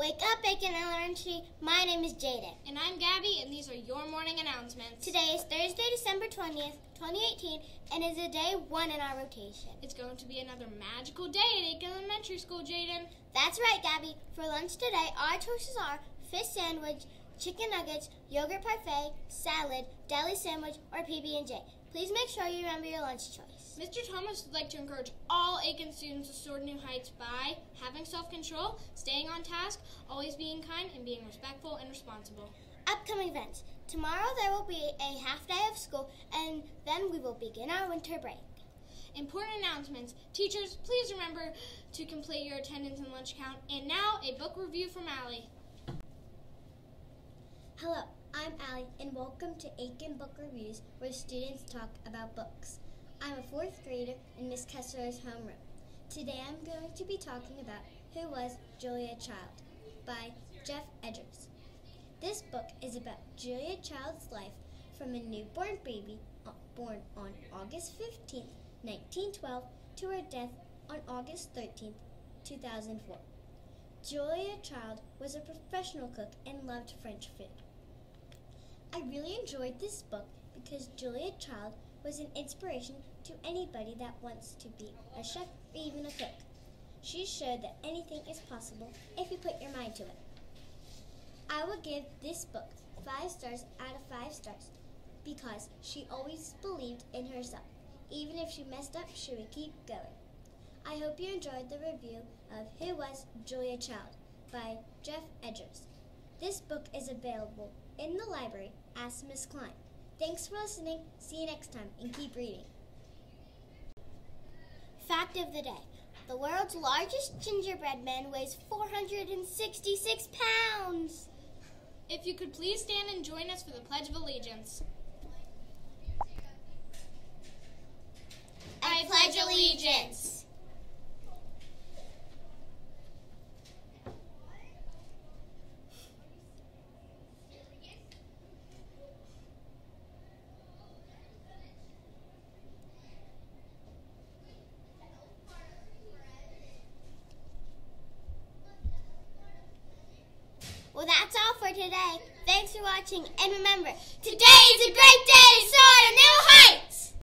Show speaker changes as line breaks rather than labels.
Wake up, Aiken Elementary. My name is Jaden.
And I'm Gabby, and these are your morning announcements.
Today is Thursday, December 20th, 2018, and is a day one in our rotation.
It's going to be another magical day at Aiken Elementary School, Jaden.
That's right, Gabby. For lunch today, our choices are fish sandwich, chicken nuggets, yogurt parfait, salad, deli sandwich, or PB&J. Please make sure you remember your lunch choice.
Mr. Thomas would like to encourage all Aiken students to soar to new heights by having self-control, staying on task, always being kind, and being respectful and responsible.
Upcoming events. Tomorrow there will be a half day of school, and then we will begin our winter break.
Important announcements. Teachers, please remember to complete your attendance and lunch count. And now, a book review from Allie.
Hello, I'm Allie, and welcome to Aiken Book Reviews, where students talk about books. I'm a fourth grader in Miss Kessler's homeroom. Today I'm going to be talking about Who Was Julia Child by Geoff Edgers. This book is about Julia Child's life from a newborn baby born on August 15, 1912, to her death on August 13, 2004. Julia Child was a professional cook and loved French food. I really enjoyed this book because Julia Child was an inspiration to anybody that wants to be a chef or even a cook. She showed that anything is possible if you put your mind to it. I would give this book five stars out of five stars because she always believed in herself. Even if she messed up, she would keep going. I hope you enjoyed the review of Who Was Julia Child by Geoff Edgers. This book is available in the library. Ask Miss Klein. Thanks for listening. See you next time and keep reading.
Fact of the day. The world's largest gingerbread man weighs 466 pounds.
If you could please stand and join us for the Pledge of Allegiance.
I pledge allegiance. Well, that's all for today. Thanks for watching, and remember, today is a great day to soar to new heights!